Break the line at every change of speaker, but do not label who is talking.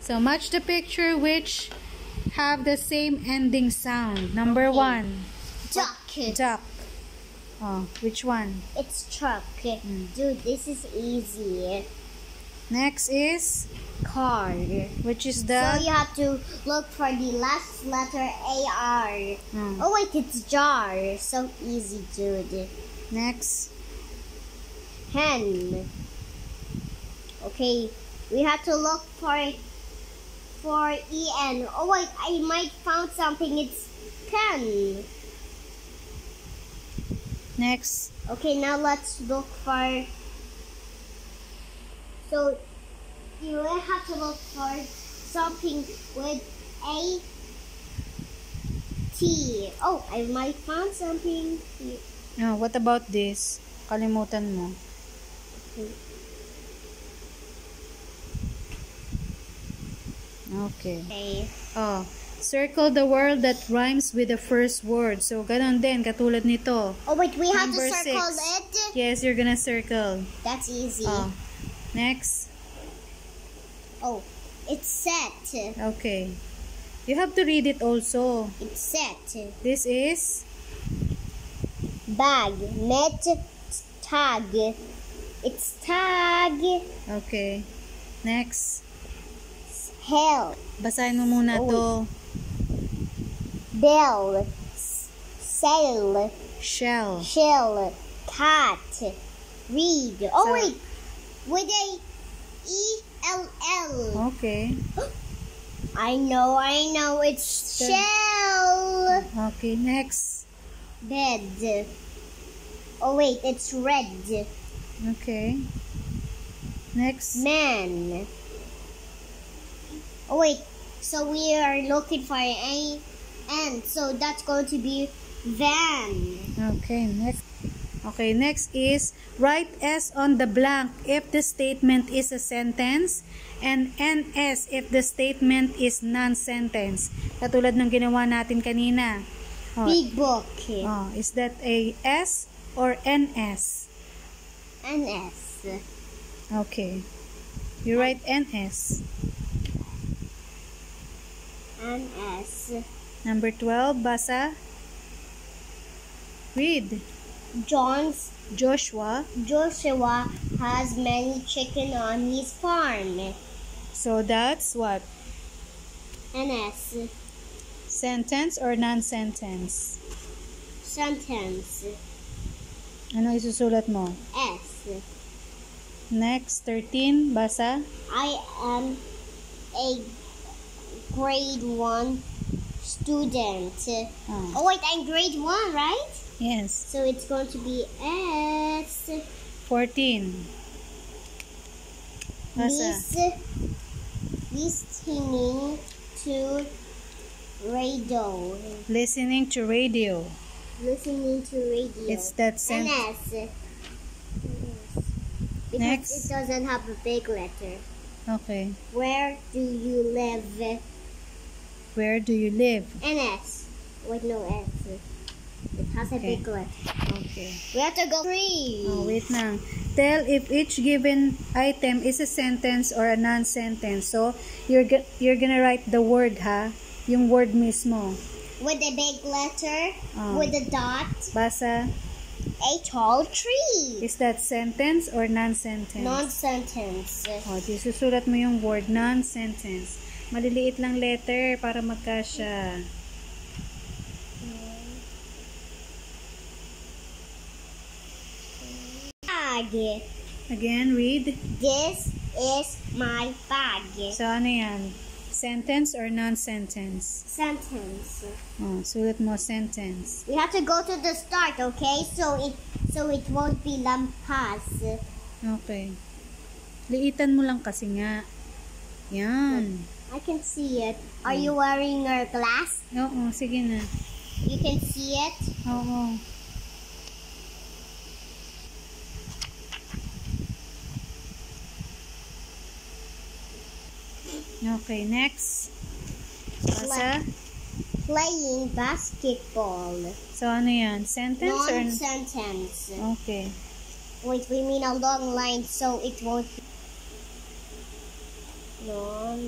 So match the picture which have the same ending sound. Number
Okay.
one,
Duck.
duck. Oh, which one?
It's truck.
Mm.
Dude, this is easy.
Next is
Car.
which is the.
So you have to look for the last letter A-R.
Mm.
Oh wait, it's jar. So easy, dude.
next.
Hen. Okay, we have to look for for en. Oh wait, I might found something. It's pen.
Next.
Okay, now let's look for. So you will have to look for something with a T. Oh, I might found something. here.
Oh, what about this? Kalimutan mo. Okay.
Okay.
Oh, circle the word that rhymes with the first word. So, ganon din, katulad nito.
Oh wait, we have
Number
to circle
six.
it.
Yes, you're gonna circle.
That's easy.
Oh, next.
Oh, it's set.
Okay. You have to read it also.
It's set.
This is
Bag. Net. Tag. It's tag.
okay. Next.
Hell.
Basahin mo muna
Oh,
to.
Bell. Sail.
Shell.
Shell. Cat. Read. Oh
So-
wait. With a E L L.
Okay.
I know, I know. It's
So-
shell.
Okay, next.
Bed. Oh wait, it's red.
Okay. Next.
Man. Oh wait, so we are looking for a N, so that's going to be van.
Okay, next. Okay, next is write S on the blank if the statement is a sentence and NS if the statement is non-sentence. Katulad ng ginawa natin kanina. Oh,
Big book.
oh, is that a S or NS?
N S.
Okay. You write NS.
S.
Number 12, basa. Read.
John's
Joshua.
Joshua has many chicken on his farm.
So that's what?
N S.
Sentence or non-sentence?
Sentence.
Ano isusulat mo?
S.
Next, 13, basa.
I am a grade one student.
Oh,
Oh wait, I'm grade one, right?
yes.
So it's going to be S.
14. Basa.
Lis- listening to radio.
Listening to radio.
Listening to radio.
It's that sent.
NS. Because
Next.
it doesn't have a big letter.
Okay.
Where do you live?
Where do you live?
NS. Wait, no S. It has a
Okay.
big letter.
Okay.
We have to go three.
Oh, wait lang. Tell if each given item is a sentence or a non-sentence. So, you're you're gonna write the word, ha? Yung word mismo.
With a big letter.
Oh.
With a dot.
Basa.
A tall tree.
Is that sentence or non-sentence?
Non-sentence.
O, di susulat mo yung word non-sentence. Maliliit lang letter para magkasya.
Bag.
Again, read.
This is my bag.
So, ano yan? Sentence or non-sentence?
Sentence.
O, sulat mo sentence.
We have to go to the start, okay? So it so it won't be lampas.
Okay. Liitan mo lang kasi nga. Yan.
I can see it. Are you wearing your glass?
Oo, sige na.
You can see it.
Oo. Okay, next. Basa.
Playing basketball.
So, ano yan? Sentence or...
Non-sentence.
Okay.
Wait, we mean a long line, so it won't. Non.